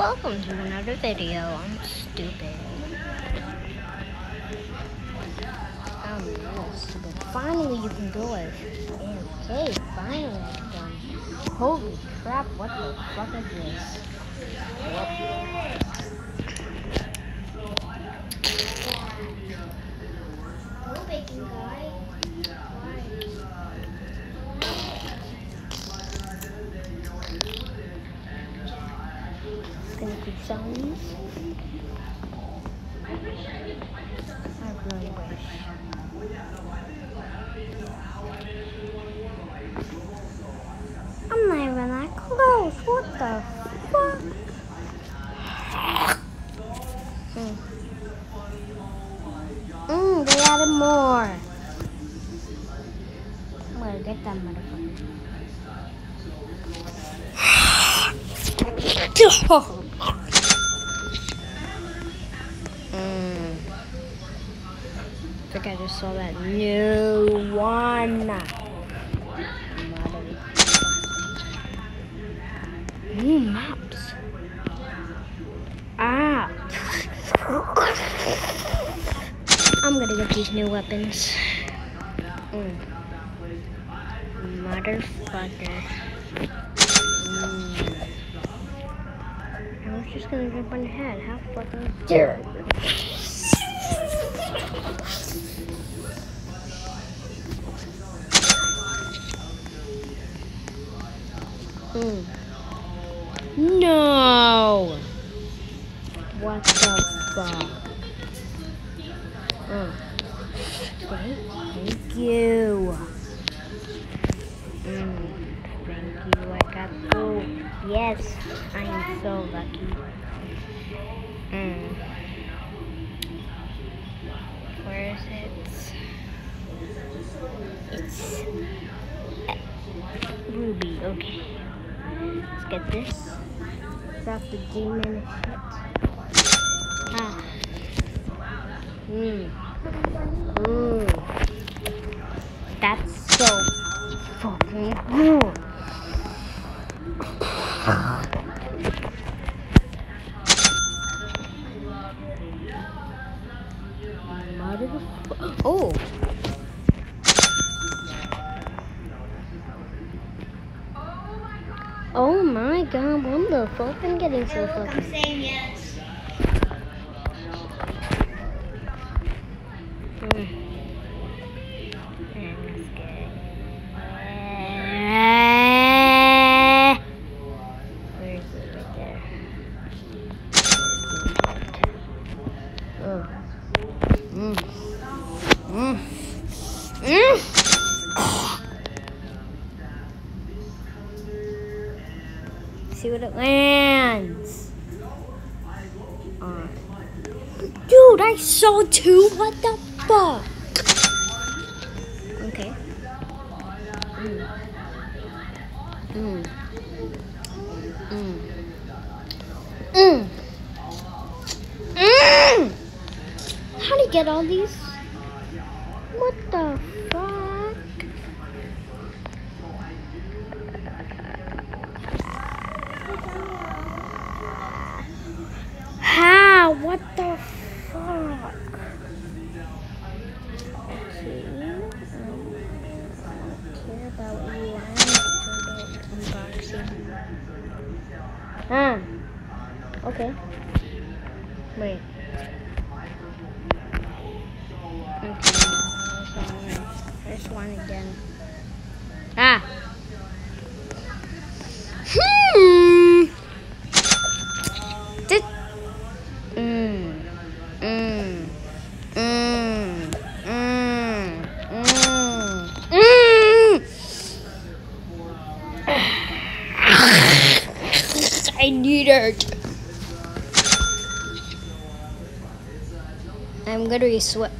welcome to another video. I'm stupid. I'm real stupid. Finally you can do it. okay, finally done. Holy crap, what the fuck is this? Hello, baking guy. I really wish. I'm not even that close. What the fuck? Mm. Mm, they added more. I'm gonna get that motherfucker. think I just saw that new one. New maps. Ah. I'm gonna get these new weapons. Mm. Motherfucker. Mm. I was just gonna jump on your head. How fucking dare Mm. No! What the fuck? Mm. Thank, you. Mm. Thank you, I got gold. Yes, I am so lucky. Let's get this. Drop the demon shit. Ah. Mmm. Mmm. That's so fucking. Motherfucker. Oh. Oh my god, what the fuck? I'm getting so Hey, I'm fucking. saying yes. Mm. And let's get. Where is it? Right there. Oh. Mm. Mm. Mm. It lands. Dude, I saw two. What the fuck? Okay. Mm. Mm. Mm. Mm. Mm. How do you get all these? What the fuck? How? What the fuck? Actually, um, don't care about you. I am unboxing. Ah. Okay. Wait. Okay. There's one again. Ah. Hmm. Did. Mm. Mm. Mm. Mm. Mm. Mm. I need it. I'm gonna be sweat.